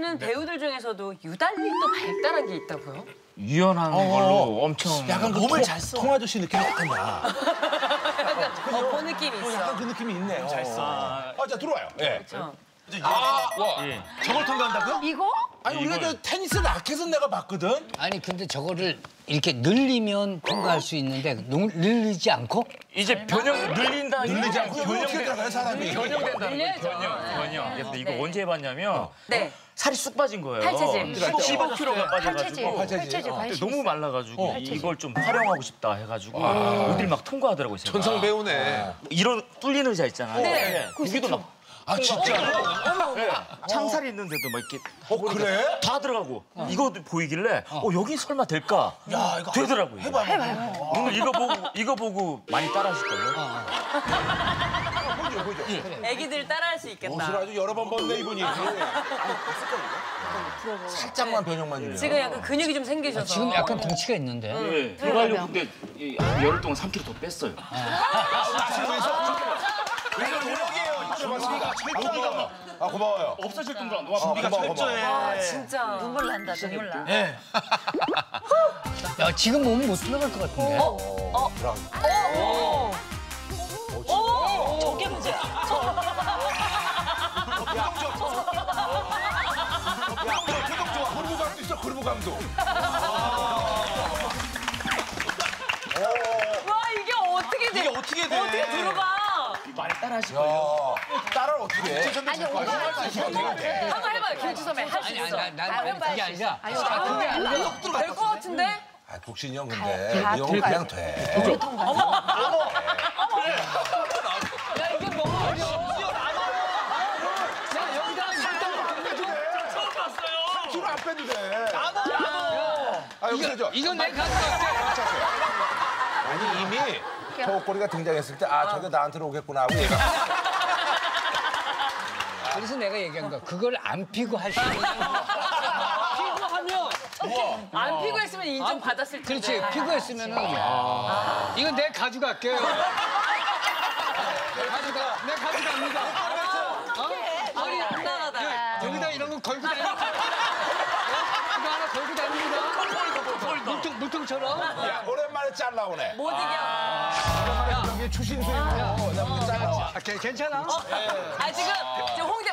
는 배우들 중에서도 유달리 또 발달한 게 있다고요? 유연한 걸로 엄청 약간 그 몸을 통- 잘 써. 통 아저씨 느낌 약간 나. 약간 어, 그 느낌이 어, 있어. 약간 그 느낌이 있네. 잘 써. 아, 자 들어와요. 예. 그렇죠. 예. 저걸 통과한다고요? 이거? 아니 우리가 저 테니스 라켓은 내가 봤거든. 아니 근데 저거를 이렇게 늘리면 통과할 수 있는데 농- 늘리지 않고 이제 변형 늘린다 늘리지 않고 이거 어떻게 변형 들어가요 사람이? 변형된다는 거예요. 변형 네. 변형. 근데 이거 네. 언제 해봤냐면 네. 살이 쑥 빠진 거예요. 팔체질. 15kg가 빠져가지고 팔체질. 어. 근데 너무 말라가지고 이걸 좀 활용하고 싶다 해가지고 어딜 막 통과하더라고요. 전성 배우네. 이런 뚫리는 의자 있잖아요. 네. 여기도 막 아 진짜로? 네. 창살이 있는데도 막 이렇게 어 그래? 다 들어가고 이거 보이길래 어 여기 설마 될까? 야 이거 되더라고요. 해봐. 해봐. 오늘 이거 보고 이거 보고 많이 따라하실 거예요. 보죠 보죠. 애기들 따라할 수 옷을 있겠다. 아주 여러 번 벗네 이분이. 살짝만 변형만 주면. 지금 약간 근육이 좀 생기셔서. 지금 약간 덩치가 있는데 네, 들어가려고 근데 이- 한 열흘 동안 3kg 더 뺐어요. 이거 노력이에요. 준비가 철저해요. 아 고마워요. 없어질 정도로 와 준비가 철저해. 아, 진짜. 눈물 난다, 눈물 나. 예. 야 지금 몸은 못 들어갈 것 같은데 저게 문제야. 표정 좋아. 그루브감도 있어 그루브감도. 와, 이게 어떻게 돼? 이게 어떻게 돼? 어떻게 들어가? 많이 따라하실 야 따라 어떻게 해? 아니 오빠 한번 해봐요, 김치 선배. 할 수 아니 있어. 난 아니, 그게 아니라 아, 그게 아니라 될것 같은데? 아 국신이 형 근데. 이 형은 그냥 돼. 안 빼도 돼. 아저 이건 내 아니 이미 토꼬리가 등장했을 때 아 저게 나한테로 오겠구나 하고 얘가 그래서 내가 얘기한 거야. 그걸 안 피고 할 수 있는 피고 하면 안 피고 했으면 인정 받았을 텐데. 그렇지. 피고 했으면은 이건 내 가져갈게요. 내 가져가 내 가져갑니다. 머리 안 여기다 이런 거 걸고 다니는 거 이거 하나 걸고 다닙니다 물통 물통처럼? 야 오랜만에 잘 나오네. 못 이겨. 이게 추신수이고 나 보기 잘 나와. 아, 괜- 괜찮아? 아, 지금 저 홍대